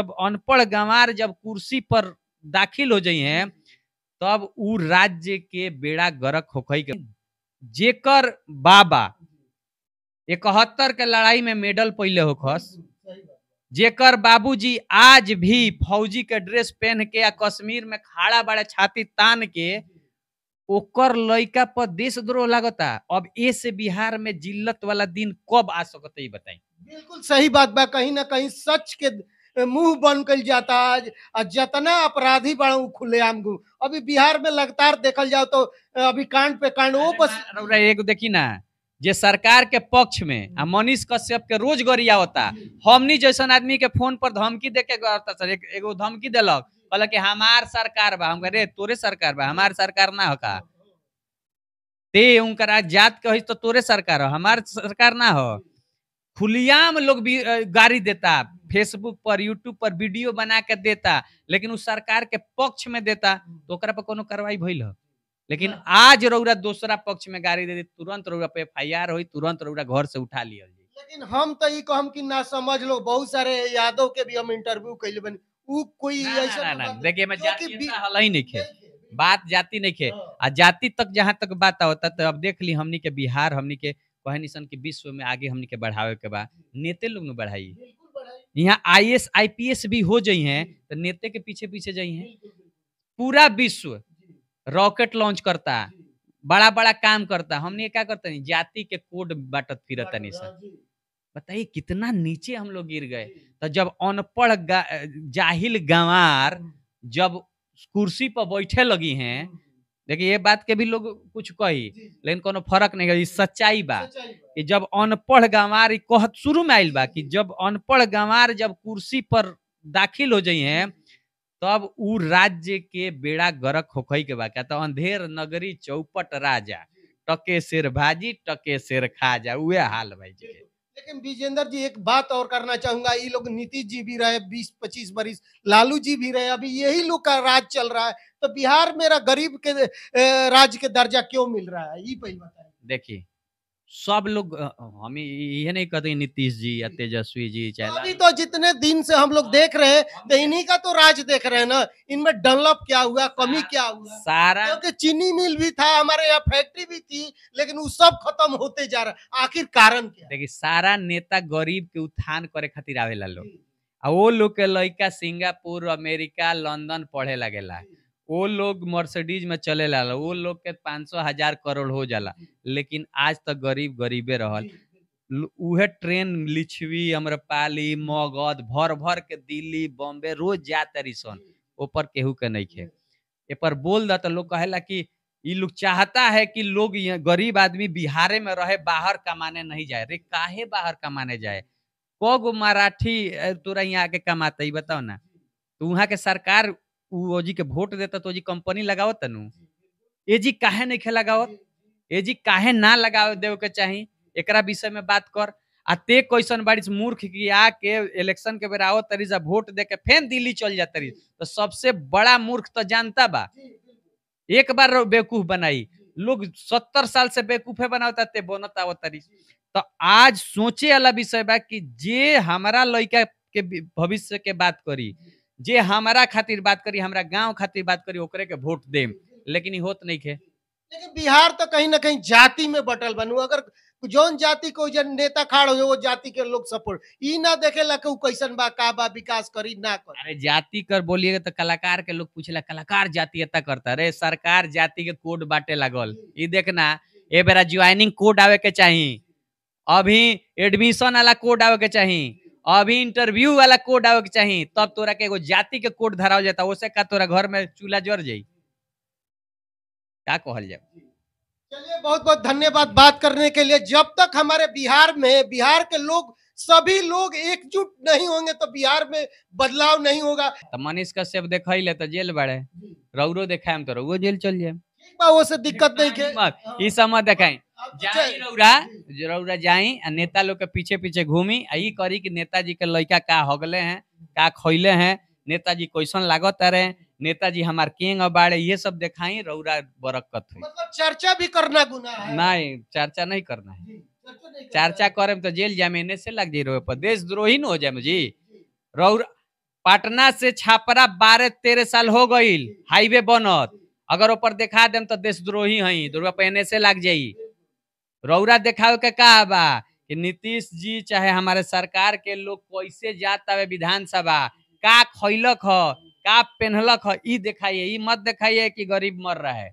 जब अनपढ़ गंवार जब कुर्सी पर दाखिल हो जाई हैं तब उ राज्य के बेड़ा गरक के। जेकर बाबा इकहत्तर के लड़ाई में मेडल पहले होखस, जेकर बाबूजी आज भी फौजी के ड्रेस पहन के या कश्मीर में खाड़ा बड़े छाती तान के, ओकर लड़का पर देशद्रोह लगता। अब ए बिहार में जिल्लत वाला दिन कब आ सकता है बताई। बिल्कुल सही बात बा, कहीं ना कहीं सच के मुँह बंद कल जाता जितना अपराधी बड़ा खुलेआम घूम अभी बिहार में लगातार देखल जाओ तो अभी कांड पे कांड वो बस एगो देखी ना जे सरकार के पक्ष में आ मनीष कश्यप के रोज गरिया होता हमनी जैसा आदमी के फ़ोन पर धमकी दे के करता सर एक, एगो धमकी देलक कहल कि हमार सरकार बा। हम रे तोरे सरकार बा हमार सरकार ना होका ते उनकर जात कही तो तोरे सरकार हो हमार सरकार ना हो। खुलियाम लोग भी गाड़ी देता। फेसबुक पर यूट्यूब पर वीडियो बना के देता लेकिन उस सरकार के पक्ष में देता तो ओकरा पर कोनो कार्रवाई भइल लेकिन आज रउरा दूसरा पक्ष में गाड़ी दे दी तुरंत रउरा पे एफ़ आई आर हुई तुरंत रउरा घर से उठा लिया लेकिन हम तो ये कहम कि ना समझ लो बहुत सारे यादव के भी हम इंटरव्यू कैले बनी। कोई ऐसा ना, ना, बात- देखिए मैं हल ही नहीं खे। बात जाति नहीं खे। हाँ। आ जाति तक जहाँ तक बात होता तो अब देख ली हमनी के बिहार हमनी के कहे निसन के विश्व में आगे हमनी के बढ़ावे के बा। नेते लोग ने बढ़ाई। यहाँ I S I P S भी हो जाई हैं तो नेते के पीछे पीछे जाई हैं। पूरा विश्व रॉकेट लॉन्च करता बड़ा बड़ा काम करता। हमने क्या करता नहीं जाति के कोड बाटत फिरता नहीं सर बताइए कितना नीचे हम लोग गिर गए। तो जब अनपढ़ गा- जाहिल गंवार जब कुर्सी पर बैठे लगी हैं देखिए ये बात के भी लोग कुछ कही जी, जी। लेकिन कोनो फ़र्क नहीं है। सच्चाई बा कि जब अनपढ़ गंवार कहत शुरू में आइल बा कि जब अनपढ़ गंवार जब कुर्सी पर दाखिल हो जाई हैं तब उ राज्य के बेड़ा गरक होखई के बा। क्या तो अंधेर नगरी चौपट राजा टके शेर भाजी टके शेर खाजा उहे हाल भाई जी। लेकिन विजेंद्र जी, एक बात और करना चाहूँगा। ये लोग नीतीश जी भी रहे बीस पच्चीस बरिस, लालू जी भी रहे। अभी यही लोग का राज चल रहा है। तो बिहार मेरा गरीब के राज्य के दर्जा क्यों मिल रहा है? ये पहले बताइए देखिए सब लोग हम ये नहीं कहते नीतीश जी या तेजस्वी जी चाहे अभी तो जितने दिन से हम लोग देख रहे हैं तो इन्हीं का तो राज देख रहे हैं ना इनमें डेवलप क्या हुआ कमी क्या हुआ? सारा क्योंकि चीनी मिल भी था हमारे यहाँ फैक्ट्री भी थी लेकिन वो सब खत्म होते जा रहा है आखिर कारण क्या? देखिए सारा नेता गरीब के उत्थान करे खातिर आवेला लोग। वो लोग के लड़का सिंगापुर अमेरिका लंदन पढ़े लगेला। वो लोग मर्सिडीज में चले ला वो लोग के पाँच सौ हज़ार करोड़ हो जाला। लेकिन आज तक गरीब गरीबे रहल। उहे ट्रेन लिछवी अम्रपाली मगध भर भर के दिल्ली बॉम्बे रोज जा तरी सन। ऊपर केहू के नहीं खे। ए पर बोल दा तो लोग कहेला कि ई लोग चाहता है कि लोग गरीब आदमी बिहारे में रहे बाहर कमाने नहीं जाए। रे काहे बाहर कमाने जाए? गो मराठी तोरा यहाँ आके कमाते बताओ ना। तो वहाँ के सरकार उ ओजी के वोट देता तो ओजी कंपनी लगाओ तनु एजी काहे नहीं खे लगावत एजी काहे ना लगावे देवे के चाही? एकरा विषय में बात कर। आ ते कैसन बारिश मूर्ख की आके इलेक्शन के बेर आवत तरी जा वोट दे के फेन दिल्ली चल जात तरी तो सबसे बड़ा मूर्ख तो जानता बा। एक बार बेवकूफ़ बनाई। लोग सत्तर साल से बेवकूफे बनावता ते बनत आवत तरी तो आज सोचे वाला विषय बा कि जे हमारा लड़का के भविष्य के बात करी जे हमारा खातिर बात करी हमारा गाँव खातिर बात करी ओकरे के वोट देम। लेकिन होत नहीं खे। लेकिन बिहार तो कहीं ना कहीं जाति में बटल बनू। अगर जौन जाति को जन नेता खाड़ हो वो जाति के लोग सपोर्ट। ई ना देखेला कि उ कैसन बा का बा विकास करी ना कर। अरे जाति कर बोलिए तो कलाकार के लोग पूछला कलाकार जातीयता करता? रे सरकार जाति के कोड बांटे लागल। ई देखना ए बेरा ज्वाइनिंग कोड आवे के चाही। अभी एडमिशन वाला कोड आवे के चाही। अभी इंटरव्यू वाला कोड आवे के चाही तब तोरा के एगो जाति के कोड धरावल जाता ओसे का तोरा घर में चूल्हा जर जाई? क्या कहल जाए? चलिए बहुत बहुत धन्यवाद बात करने के लिए। जब तक हमारे बिहार में बिहार के लोग सभी लोग एकजुट नहीं होंगे तो बिहार में बदलाव नहीं होगा। तो मनीष कश्यप देखैले तो जेल बाड़े। रौरो देखाएम तो रौरो जेल चल जाए से दिक्कत नहीं के मत ई सब जाई आ नेता लोग के पीछे पीछे घूमी। ई करी कि नेताजी के लड़का का हगले हैं का खैले हैं। नेताजी कैसन लागत रहे नेताजी हमार किंग बाड़े। ये सब देखाई रौरा बरकत हुई। मतलब चर्चा भी करना गुनाह है। नहीं चर्चा नहीं करना है। चर्चा करे तो जेल जाए महीने से लग जाई रहो पर। देशद्रोही न हो जाए जी। रौरा पटना से छापरा बारह तेरह साल हो गई हाईवे बनत। अगर ऊपर देखा देम तो देशद्रोही हई दुर्गा पहने से लग जाई। रौरा देखावे के का बा? कि नीतीश जी चाहे हमारे सरकार के लोग कैसे जाता है विधानसभा, का खैलक ह, का पेन्हलक ह, ई दिखाइए, ई मत दिखाइए कि गरीब मर रहा है।